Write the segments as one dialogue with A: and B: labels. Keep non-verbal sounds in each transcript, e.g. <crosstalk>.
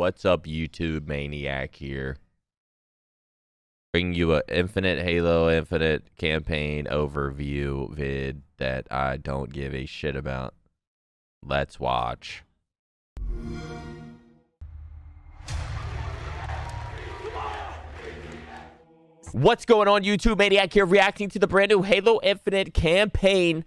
A: What's up, YouTube Maniac here? Bring you a Infinite Halo Infinite campaign overview vid that I don't give a shit about. Let's watch. What's going on, YouTube Maniac here, reacting to the brand new Halo Infinite campaign.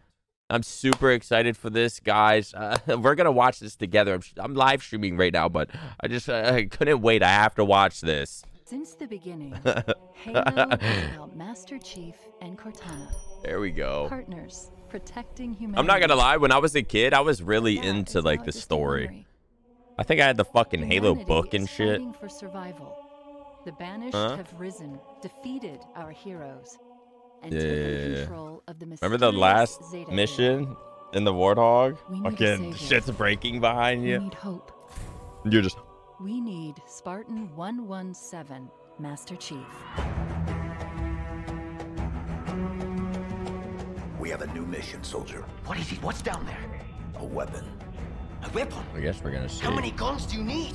A: I'm super excited for this, guys. Uh, <laughs> we're gonna watch this together. I'm, I'm, live streaming right now, but I just uh, I couldn't wait. I have to watch this.
B: Since the beginning, <laughs> Halo is about Master Chief and Cortana.
A: There we go.
B: Partners protecting humanity.
A: I'm not gonna lie. When I was a kid, I was really that into like the story. Memory. I think I had the fucking humanity Halo book and shit.
B: For survival. The banished huh? have risen, defeated our heroes, and
A: yeah.
B: taken control of the
A: Remember the last Zeta mission in the Warthog? Fucking shit's breaking behind you.
B: We need hope.
A: You're just.
B: We need Spartan 117, Master Chief.
C: We have a new mission, soldier.
D: What is it? What's down there?
C: A weapon.
D: A weapon?
A: I guess we're gonna see.
D: How many guns do you need?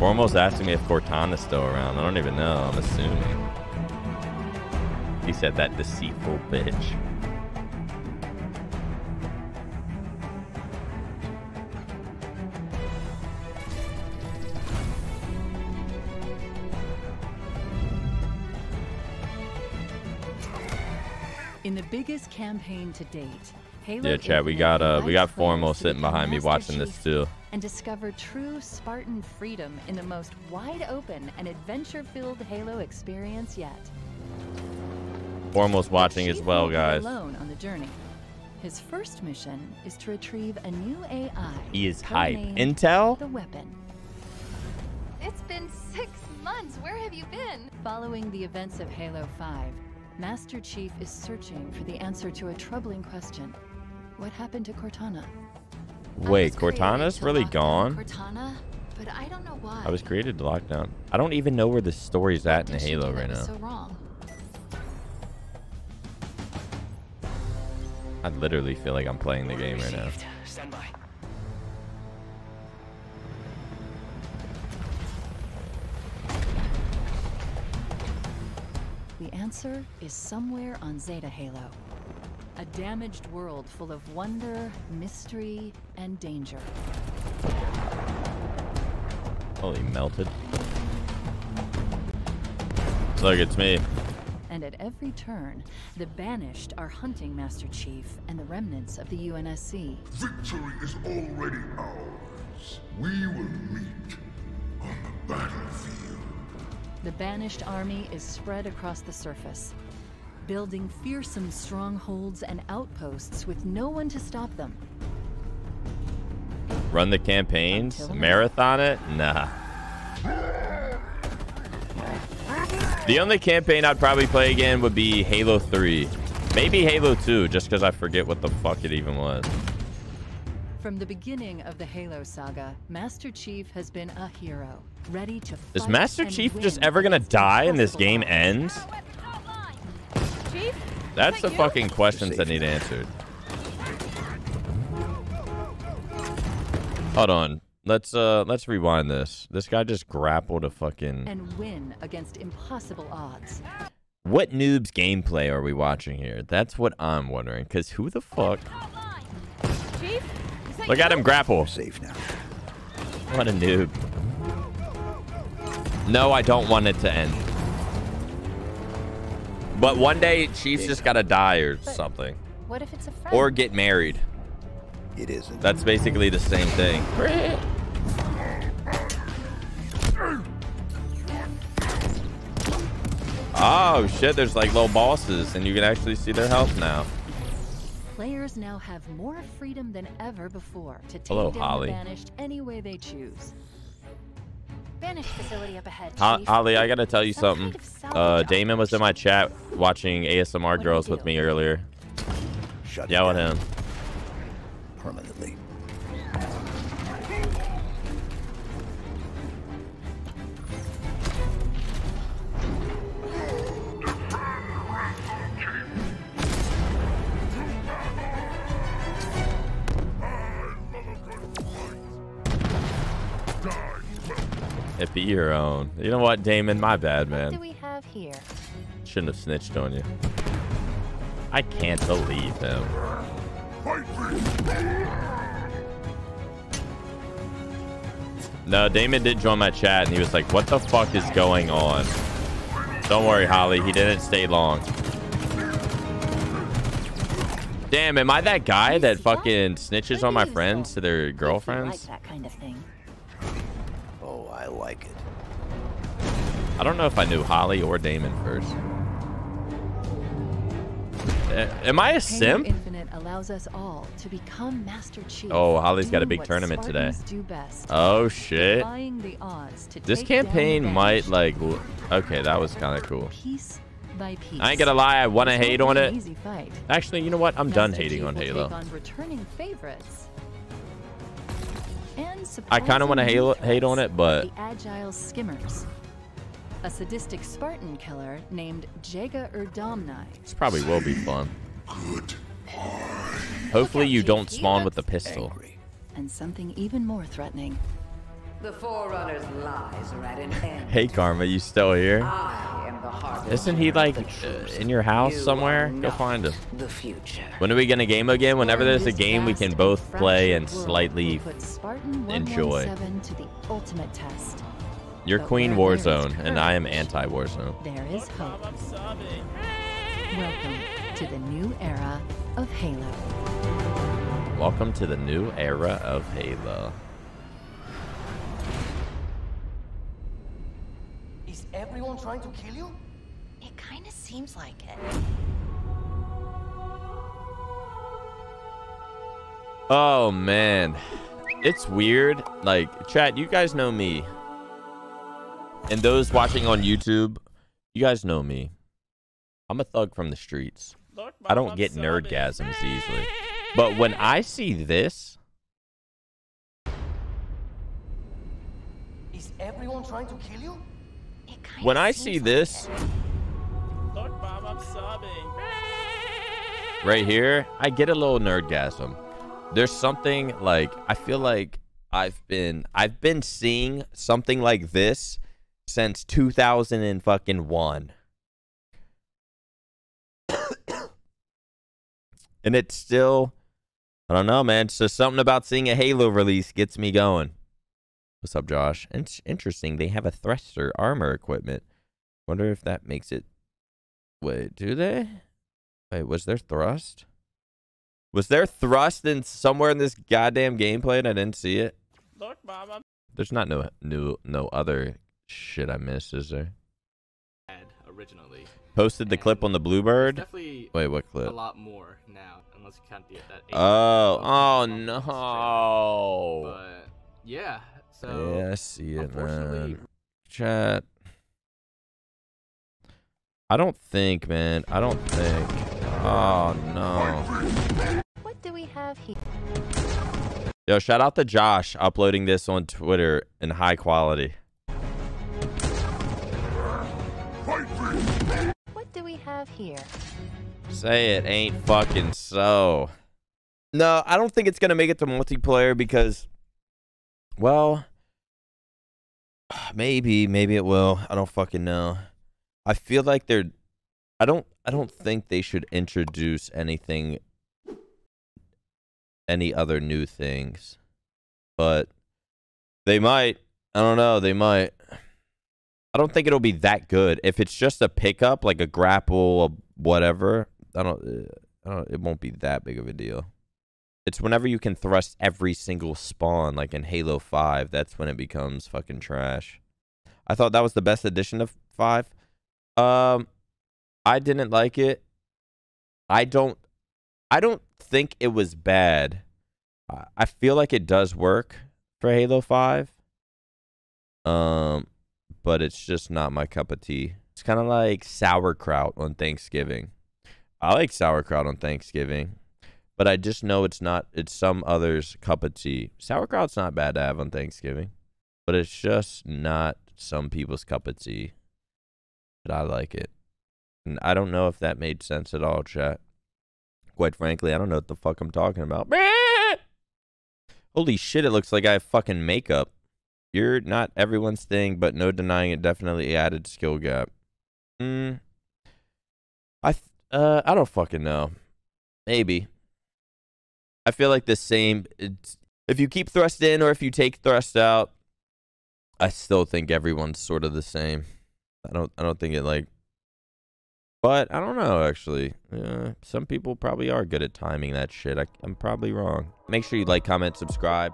A: Formal's asking me if Cortana's still around. I don't even know. I'm assuming. He said that deceitful bitch.
B: In the biggest campaign to date, Halo
A: yeah, Chad, we got uh, we got Formal sitting behind me watching this too.
B: And discover true Spartan freedom in the most wide open and adventure-filled Halo experience yet.
A: Formal's watching as well, guys.
B: Alone on the journey. His first mission is to retrieve a new AI.
A: He is hype. Intel?
B: The weapon.
E: It's been six months. Where have you been?
B: Following the events of Halo 5, Master Chief is searching for the answer to a troubling question. What happened to Cortana?
A: Wait, Cortana's really gone?
E: Cortana, but I don't know why.
A: I was created to lockdown. I don't even know where the story's at in Halo right now.
E: So wrong.
A: I literally feel like I'm playing the game right now.
B: The answer is somewhere on Zeta Halo. A damaged world full of wonder, mystery, and danger.
A: Holy melted. Look, it's me.
B: And at every turn, the Banished are hunting Master Chief and the remnants of the UNSC.
F: Victory is already ours. We will meet on the battlefield.
B: The Banished army is spread across the surface, building fearsome strongholds and outposts with no one to stop them.
A: Run the campaigns? Until Marathon it? Nah. The only campaign I'd probably play again would be Halo 3. Maybe Halo 2, just because I forget what the fuck it even was.
B: From the beginning of the Halo saga, Master Chief has been a hero, ready to
A: Is Master Chief just ever gonna die and this game ends? That's the fucking questions that need answered. Hold on. Let's uh let's rewind this. This guy just grappled a fucking
B: and win against impossible odds.
A: What noobs gameplay are we watching here? That's what I'm wondering. Cause who the fuck? Look at him grapple.
C: Safe now.
A: What a noob. No, I don't want it to end. But one day, Chief's just gotta die or but something.
E: What if it's a friend?
A: Or get married.
C: It isn't.
A: That's basically the same thing. <laughs> Oh shit, there's like low bosses and you can actually see their health now.
B: Players now have more freedom than ever before to take
A: Hello,
B: down
A: Holly.
B: the banished any way they choose.
E: Banished facility up ahead.
A: Ho Holly, I gotta tell you something. Uh, Damon was in my chat watching ASMR girls with me earlier.
C: Shut
A: Yell at him. Be your own. You know what, Damon? My bad,
B: What do
A: man.
B: we have here?
A: Shouldn't have snitched on you. I can't believe him. No, Damon did join my chat and he was like, what the fuck is going on? Don't worry, Holly. He didn't stay long. Damn, am I that guy that fucking snitches on my friends to their
B: Like
A: girlfriends?
C: I like it.
A: I don't know if I knew Holly or Damon first. Am I a
B: Halo
A: simp?
B: Infinite allows us all to become Master Chief.
A: Oh, Holly's got a big tournament today.
B: Spartans Do best,
A: Oh shit.
B: defying the odds to
A: This campaign might like okay, that was kind of cool.
B: piece by piece.
A: I ain't gonna lie, I want to hate on it. Actually, you know what? I'm done hating on
B: will
A: Halo.
B: On returning favorites. And
A: I kinda wanna
B: surprising
A: halo-
B: new
A: hate on it, but-
B: the agile skimmers. A sadistic Spartan killer named Jega 'Rdomnai.
A: This probably will be fun.
F: Good.
A: Hopefully you don't
B: He
A: spawn with the pistol.
C: Angry.
B: And something even more threatening.
G: The Forerunner's lies are at an end.
A: Hey Karma, you still here?
G: I am the harbinger
A: Isn't he like uh, in your house
G: You
A: somewhere? Go find him.
G: The future.
A: When are we gonna game again? Whenever there's a game we can both play and slightly enjoy.
B: 117 to the ultimate test.
A: You're Queen
B: where there is
A: Warzone and I am anti Warzone.
B: There is hope. Welcome to the new era of Halo.
A: Welcome to the new era of Halo.
D: Is everyone trying to kill you?
E: It kind of seems like it.
A: Oh man. It's weird. Like, chat, you guys know me. And those watching on YouTube, you guys know me. I'm a thug from the streets. I don't get nerdgasms easily. But when I see this,
D: Is everyone trying to kill you?
E: It kind
A: when I see this right here, I get a little nerdgasm. There's something like I feel like I've been I've been seeing something like this since 2000 and fucking one. <coughs> and it's still I don't know, man. So something about seeing a Halo release gets me going. What's up, Josh? It's interesting. They have a thruster armor equipment. Wonder if that makes it. Wait, do they? Wait, was there thrust? Was there thrust in somewhere in this goddamn gameplay and I didn't see it? There's not no new no other shit I missed, is there?
H: originally.
A: Posted the clip on the Bluebird.
H: definitely
A: Wait, what clip?
H: a lot more now, unless you count the that. eight
A: Oh, oh
H: minute
A: no.
H: But yeah, so
A: yeah, I see it,
H: unfortunately,
A: man. Chat. I don't think, man. I don't think. Oh no.
B: What do we have here?
A: Yo, shout out to Josh uploading this on Twitter in high quality.
B: What do we have here?
A: Say it ain't fucking so. No, I don't think it's gonna make it to multiplayer because, well, maybe, maybe it will. I don't fucking know. I feel like they're. I don't. I don't think they should introduce anything. Any other new things, but they might. I don't know. They might. I don't think it'll be that good. If it's just a pickup, like a grapple, a whatever, I don't, uh, I don't. It won't be that big of a deal. It's whenever you can thrust every single spawn, like in Halo Five. That's when it becomes fucking trash. I thought that was the best addition of Five. Um, I didn't like it. I don't. I don't think it was bad. I- feel like it does work for Halo Five. Um, but it's just not my cup of tea. It's kind of like sauerkraut on Thanksgiving. I like sauerkraut on Thanksgiving, but I just know it's not. It's some others' cup of tea. Sauerkraut's not bad to have on Thanksgiving, but it's just not some people's cup of tea. But I like it, and I don't know if that made sense at all, chat. Quite frankly, I don't know what the fuck I'm talking about. <laughs> Holy shit! It looks like I have fucking makeup. You're not everyone's thing, but no denying it definitely added skill gap. Mm, I th- uh I don't fucking know. Maybe. I feel like the same. If you keep thrust in or if you take thrust out, I still think everyone's sort of the same. I don't. I don't think it like. But I don't know. Actually, uh, some people probably are good at timing that shit. I, I'm probably wrong. Make sure you like, comment, subscribe.